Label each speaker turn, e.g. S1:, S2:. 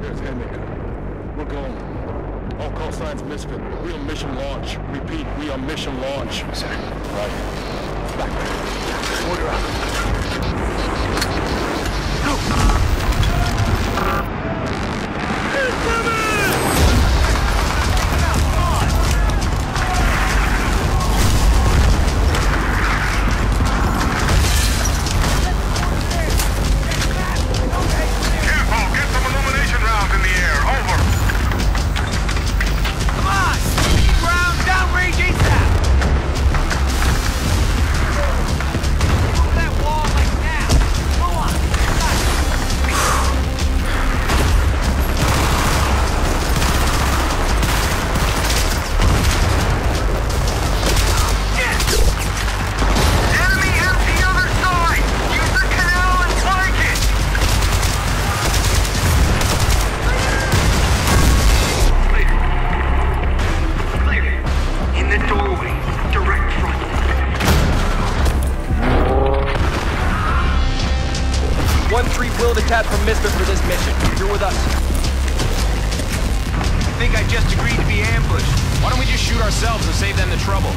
S1: There's here. We're going. All call signs Misfit. We are mission launch. Repeat, we are mission launch.
S2: Sir.
S1: Right. Back.
S3: One three will detach from Mister for this mission. You're with us.
S4: I think I just agreed to be ambushed. Why don't we just shoot ourselves and save them the trouble?